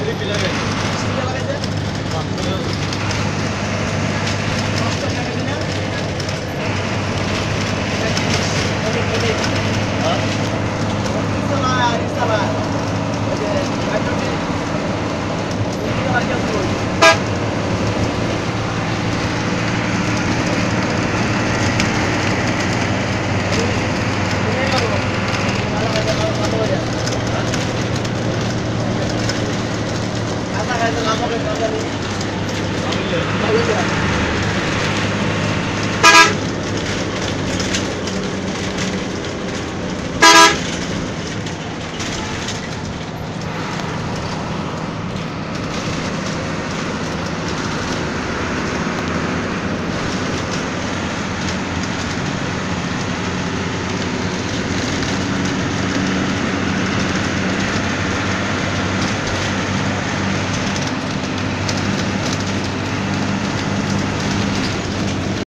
Biri bilemedim. है तो नामों के